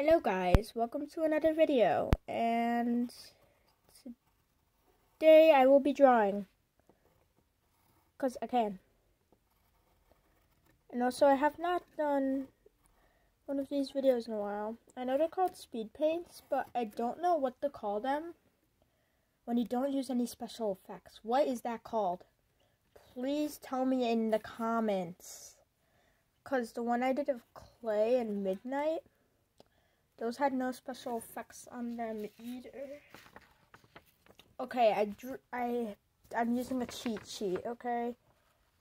Hello guys, welcome to another video and today I will be drawing because I can and also I have not done one of these videos in a while. I know they're called speed paints but I don't know what to call them when you don't use any special effects. What is that called? Please tell me in the comments because the one I did of clay and midnight those had no special effects on them either. Okay, I drew. I I'm using a cheat sheet. Okay,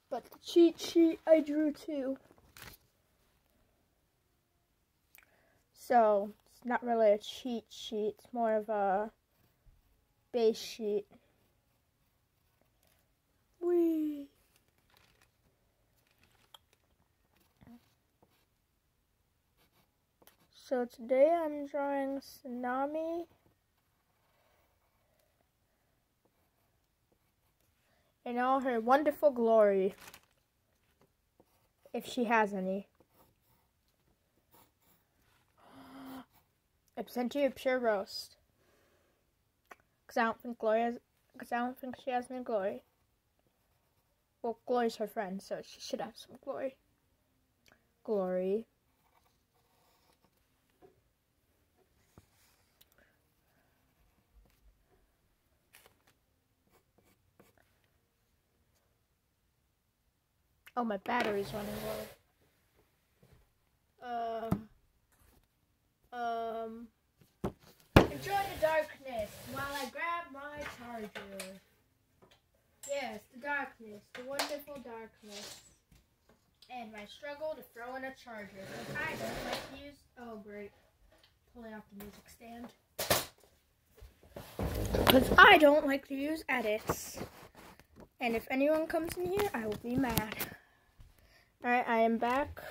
but the cheat sheet I drew too. So it's not really a cheat sheet. It's more of a base sheet. Wee. So today I'm drawing Tsunami. In all her wonderful glory. If she has any. I sent you a pure roast. Cause I don't think Gloria, cause I don't think she has any glory. Well, Glory's her friend, so she should have some glory. Glory. Oh, my battery's running low. Um. Um. Enjoy the darkness while I grab my charger. Yes, the darkness, the wonderful darkness. And my struggle to throw in a charger. I don't like to use. Oh, great. Pulling off the music stand. Because I don't like to use edits. And if anyone comes in here, I will be mad. Alright, I am back.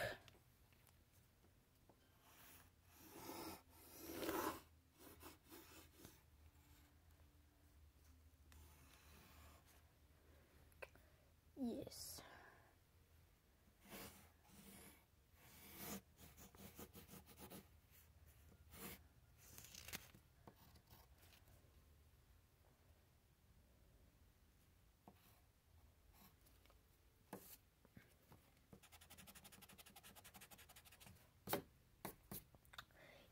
Yes.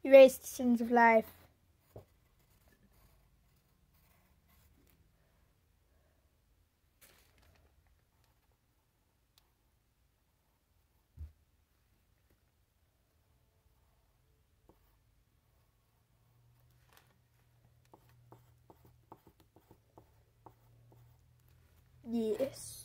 Erased sins of life. Yes.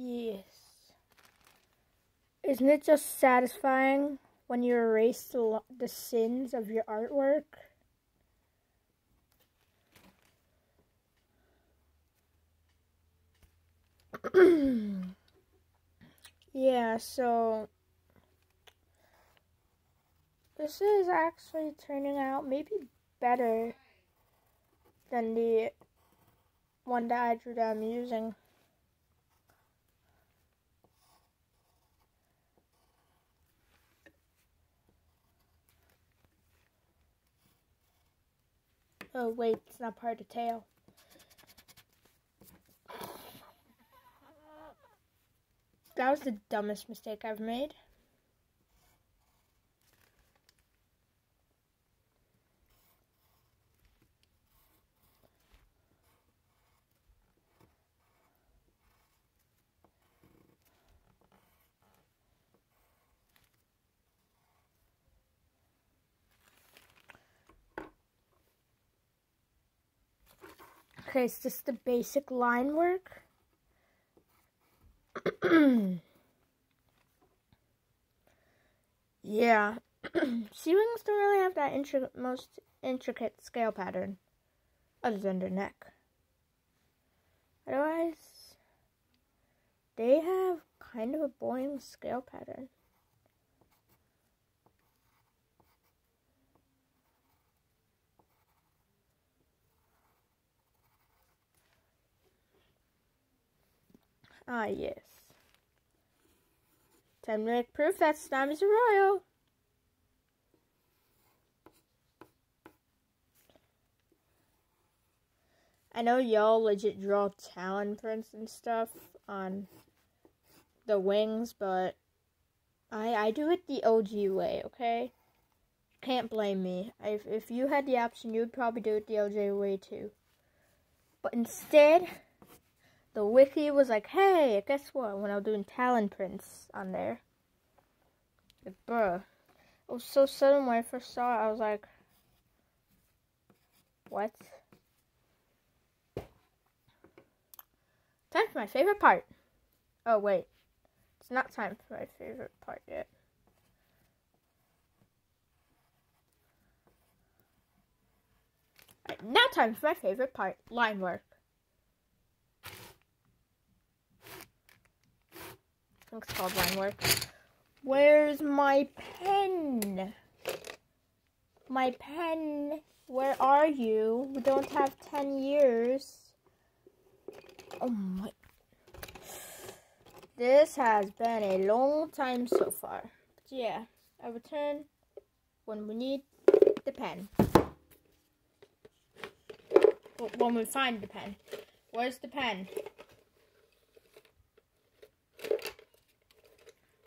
Yes. Isn't it just satisfying when you erase the, the sins of your artwork? yeah, so this is actually turning out maybe better than the one that I drew that I'm using. Oh wait, it's not part of the tail. That was the dumbest mistake I've made. Okay, it's just the basic line work. yeah. Sea wings don't really have that most intricate scale pattern, other than their neck. Otherwise, they have kind of a boring scale pattern. Ah, yes. Time to make proof that Slime is a royal. I know y'all legit draw talon prints and stuff on the wings, but I I do it the OG way, okay? Can't blame me. If if you had the option, you would probably do it the OG way too. But instead, the wiki was like, hey, guess what? When I was doing talon prints on there, like, bruh, it was so sudden when I first saw it. I was like, what? Time for my favorite part. Oh, wait. It's not time for my favorite part yet. Now time for my favorite part, line work. Think it's called line work. Where's my pen? My pen. Where are you? We don't have 10 years. Oh my. This has been a long time so far. But yeah, I return when we need the pen. When we find the pen. Where's the pen?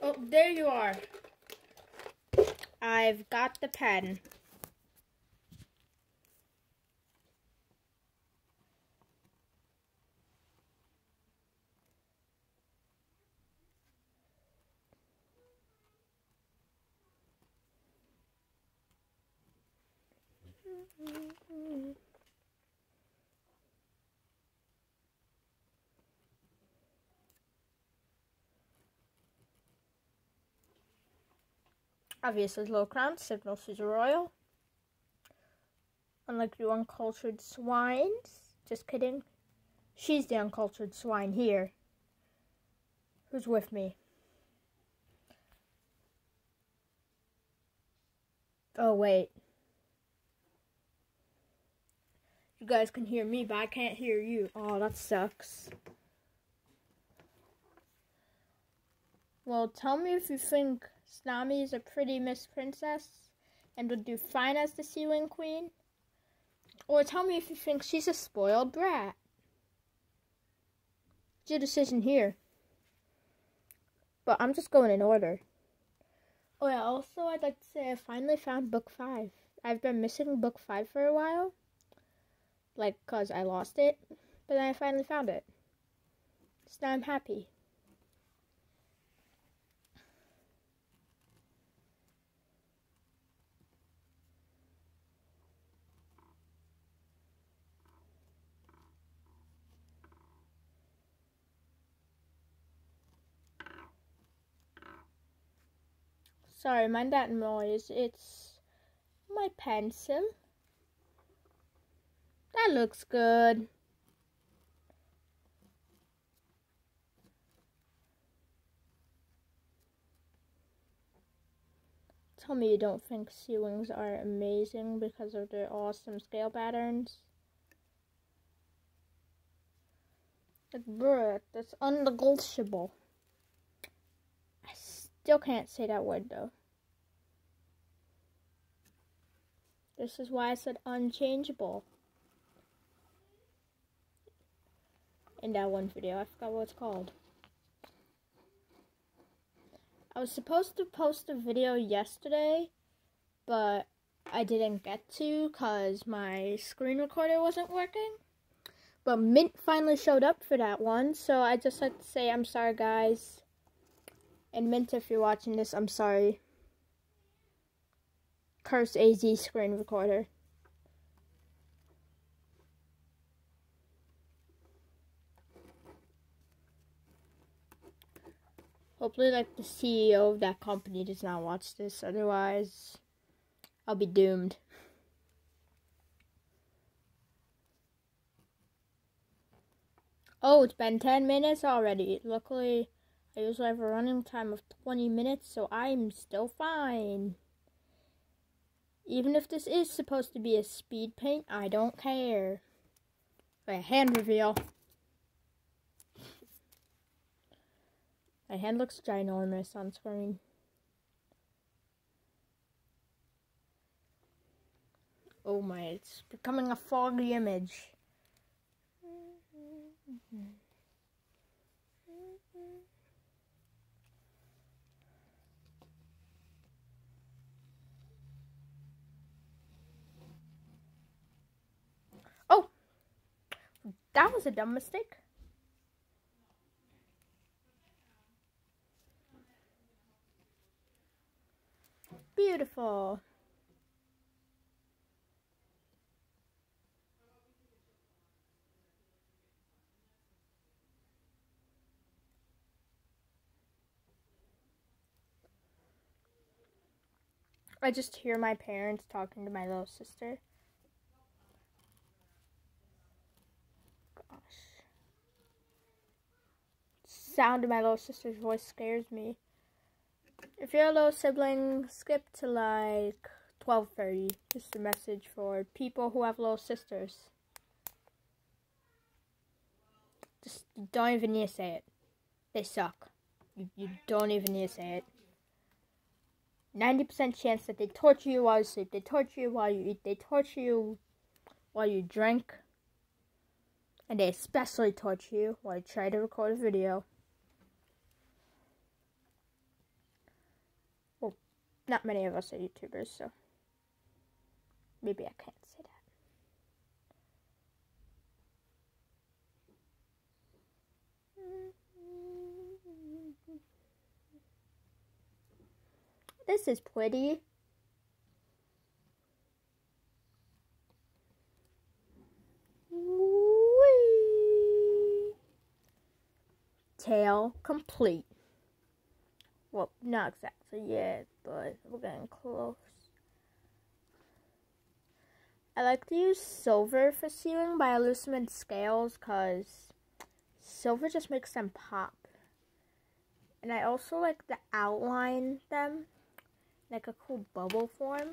Oh, there you are. I've got the pen. Obviously, low crown signals she's royal. Unlike you uncultured swines. Just kidding. She's the uncultured swine here. Who's with me? Oh, wait. You guys can hear me, but I can't hear you. Oh, that sucks. Well, tell me if you think Tsunami is a pretty Miss Princess and would do fine as the Sea Wing Queen. Or tell me if you think she's a spoiled brat. It's your decision here. But I'm just going in order. Oh yeah, also I'd like to say I finally found book five. I've been missing book five for a while. Like, cause I lost it. But then I finally found it. So now I'm happy. Sorry, mind that noise. It's my pencil. That looks good. Tell me you don't think sea wings are amazing because of their awesome scale patterns. Like, bruh, that's unnegotiable. Still can't say that word though. This is why I said unchangeable. In that one video, I forgot what it's called. I was supposed to post a video yesterday, but I didn't get to because my screen recorder wasn't working. But Mint finally showed up for that one, so I just like to say I'm sorry, guys. And Mint, if you're watching this, I'm sorry. Curse AZ screen recorder. Hopefully, like, the CEO of that company does not watch this, otherwise, I'll be doomed. Oh, it's been 10 minutes already. Luckily, I usually have a running time of 20 minutes, so I'm still fine. Even if this is supposed to be a speed paint, I don't care. A hand reveal. My hand looks ginormous on screen. Oh my, it's becoming a foggy image. Oh! That was a dumb mistake. Beautiful. I just hear my parents talking to my little sister. Sound of my little sister's voice scares me. If you're a little sibling, skip to like 12:30. Just a message for people who have little sisters. Just don't even need to say it. They suck. You, you don't even need to say it. 90% chance that they torture you while you sleep, they torture you while you eat, they torture you while you drink, and they especially torture you while you try to record a video. Well, not many of us are YouTubers, so maybe I can't say that. This is pretty. Whee! Tail complete. Well, not exactly yet, but we're getting close. I like to use silver for SeaWing bioluminescent scales because silver just makes them pop. And I also like to outline them like a cool bubble form.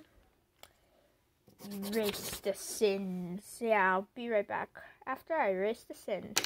Erase the sins. Yeah, I'll be right back after I erase the sins.